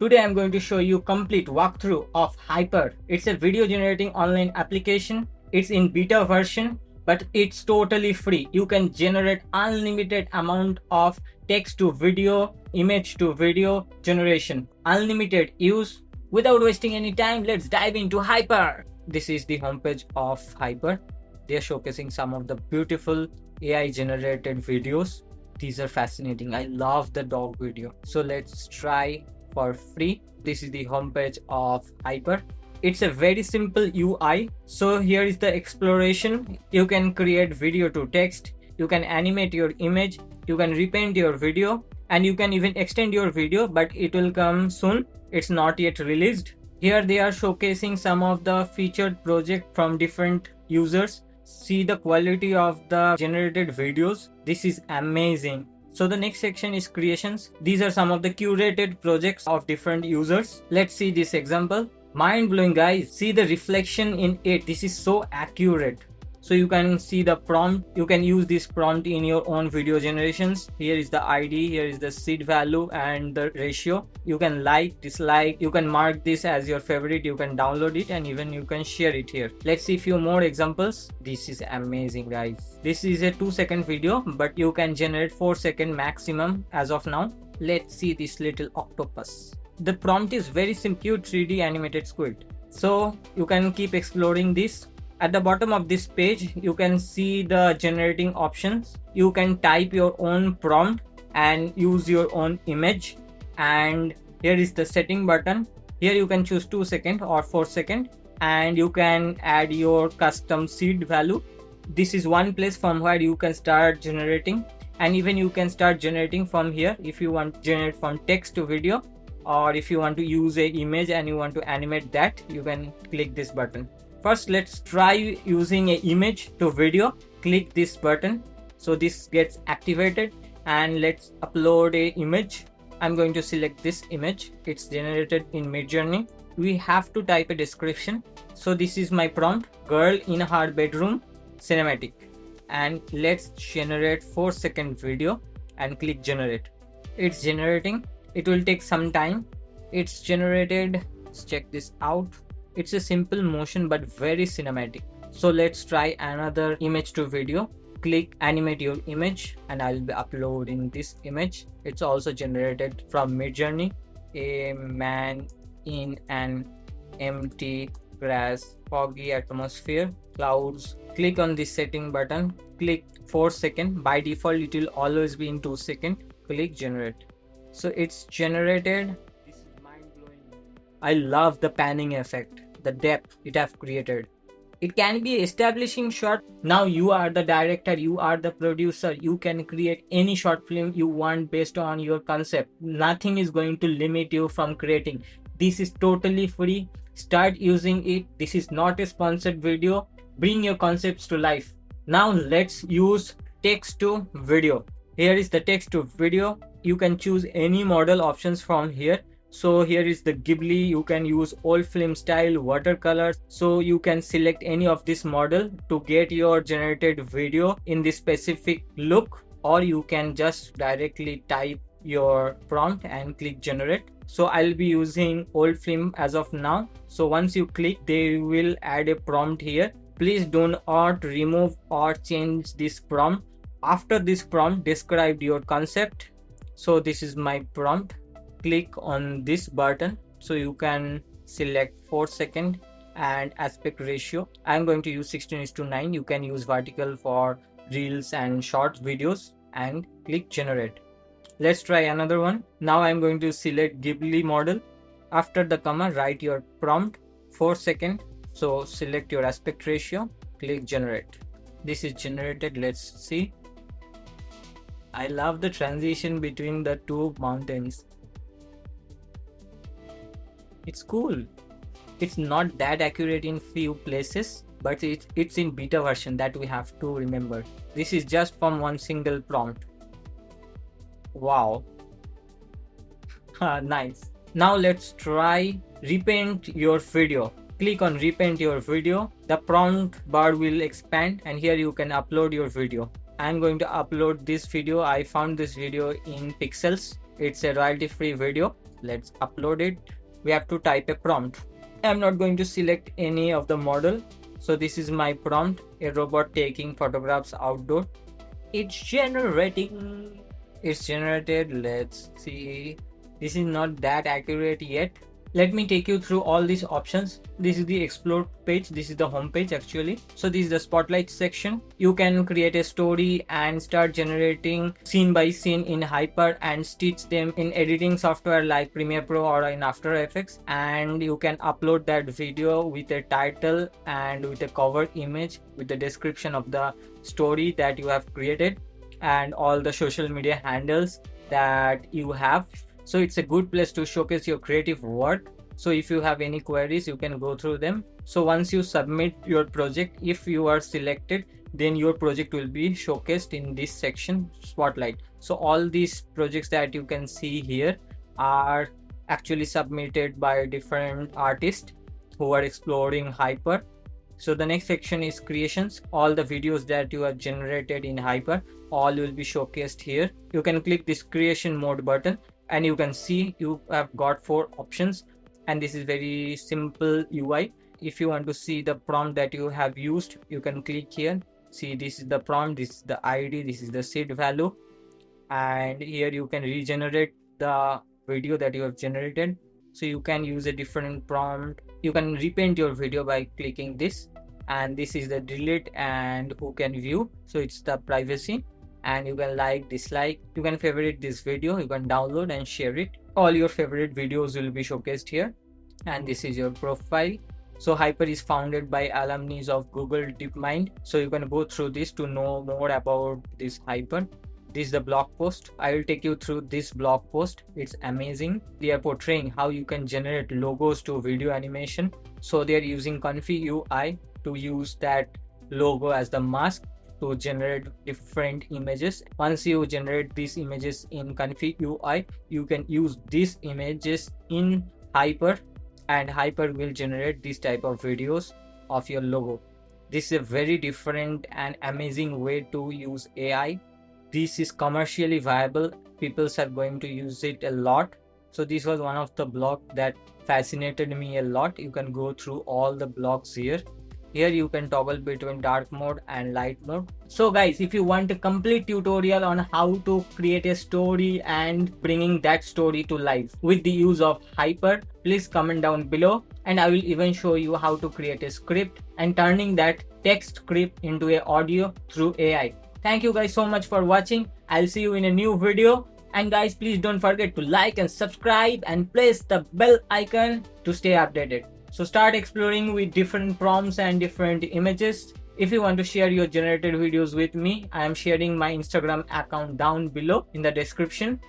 Today I'm going to show you complete walkthrough of Haiper. It's a video generating online application. It's in beta version, but it's totally free. You can generate unlimited amount of text to video, image to video generation. Unlimited use. Without wasting any time, let's dive into Haiper. This is the homepage of Haiper. They're showcasing some of the beautiful AI generated videos. These are fascinating. I love the dog video. So let's try for free. This is the homepage of Haiper. It's a very simple UI. So here is the exploration. You can create video to text. You can animate your image. You can repaint your video and you can even extend your video, but it will come soon. It's not yet released. Here they are showcasing some of the featured project from different users. See the quality of the generated videos. This is amazing. So the next section is creations. These are some of the curated projects of different users. Let's see this example. Mind blowing guys. See the reflection in it. This is so accurate so you can see the prompt you can use this prompt in your own video generations. Here is the id here is the seed value and the ratio. You can like dislike you can mark this as your favorite you can download it and even you can share it here. Let's see a few more examples. This is amazing guys. This is a two second video but you can generate four second maximum as of now. Let's see this little octopus. The prompt is very simple 3d animated squid. So you can keep exploring this at the bottom of this page you can see the generating options. You can type your own prompt and use your own image. And here is the setting button. Here you can choose 2 second or 4 second. And you can add your custom seed value. This is one place from where you can start generating. And even you can start generating from here if you want generate from text to video. Or if you want to use a image and you want to animate that you can click this button first let's try using a image to video. Click this button. So this gets activated and let's upload a image. I'm going to select this image. It's generated in midjourney. We have to type a description. So this is my prompt. Girl in her bedroom cinematic. And let's generate 4 second video and click generate. It's generating. It will take some time. It's generated. Let's check this out it's a simple motion but very cinematic. So let's try another image to video. Click animate your image and I'll be uploading this image. It's also generated from Midjourney. A man in an empty grass, foggy atmosphere, clouds. Click on this setting button. Click 4 second. By default, it will always be in 2 second. Click generate. So it's generated. This is mind blowing. I love the panning effect the depth it have created. It can be establishing shot now you are the director you are the producer you can create any short film you want based on your concept. Nothing is going to limit you from creating. This is totally free. Start using it. This is not a sponsored video. Bring your concepts to life. Now let's use text to video. Here is the text to video. You can choose any model options from here so here is the ghibli. You can use old film style watercolors. So you can select any of this model to get your generated video in this specific look or you can just directly type your prompt and click generate. So i'll be using old film as of now. So once you click they will add a prompt here. Please do not remove or change this prompt. After this prompt describe your concept. So this is my prompt click on this button. So you can select 4 second and aspect ratio. I'm going to use 16 is to 9 you can use vertical for reels and short videos and click generate. Let's try another one. Now i'm going to select ghibli model. After the comma write your prompt 4 second. So select your aspect ratio click generate. This is generated let's see. I love the transition between the two mountains it's cool. It's not that accurate in few places, but it's, it's in beta version that we have to remember. This is just from one single prompt. Wow. Ah, nice. Now let's try repaint your video. Click on repaint your video. The prompt bar will expand and here you can upload your video. I'm going to upload this video. I found this video in Pexels. It's a royalty free video let's upload it we have to type a prompt. I'm not going to select any of the model. So this is my prompt a robot taking photographs outdoor. It's generating. It's generated. Let's see. This is not that accurate yet let me take you through all these options. This is the explore page. This is the home page actually. So this is the spotlight section. You can create a story and start generating scene by scene in Haiper and stitch them in editing software like premiere pro or in after effects. And you can upload that video with a title and with a cover image with the description of the story that you have created and all the social media handles that you have so it's a good place to showcase your creative work. So if you have any queries you can go through them. So once you submit your project if you are selected then your project will be showcased in this section spotlight. So all these projects that you can see here are actually submitted by different artists who are exploring Haiper. So the next section is creations. All the videos that you have generated in Haiper all will be showcased here. You can click this creation mode button and you can see you have got four options. And this is very simple UI if you want to see the prompt that you have used you can click here. See this is the prompt this is the ID this is the seed value. And here you can regenerate the video that you have generated. So you can use a different prompt. You can repaint your video by clicking this. And this is the delete and who can view. So it's the privacy and you can like dislike. You can favorite this video. You can download and share it. All your favorite videos will be showcased here. And this is your profile. So Haiper is founded by alumni of google deepmind. So you can go through this to know more about this Haiper. This is the blog post. I will take you through this blog post. It's amazing. They are portraying how you can generate logos to video animation. So they are using Comfy ui to use that logo as the mask to generate different images. Once you generate these images in Comfy ui you can use these images in Haiper and Haiper will generate this type of videos of your logo. This is a very different and amazing way to use ai this is commercially viable. People are going to use it a lot. So this was one of the blog that fascinated me a lot. You can go through all the blogs here here you can toggle between dark mode and light mode. So guys if you want a complete tutorial on how to create a story and bringing that story to life with the use of Haiper please comment down below and i will even show you how to create a script and turning that text script into a audio through ai thank you guys so much for watching. I'll see you in a new video. And guys please don't forget to like and subscribe and press the bell icon to stay updated so start exploring with different prompts and different images. If you want to share your generated videos with me, I am sharing my Instagram account down below in the description.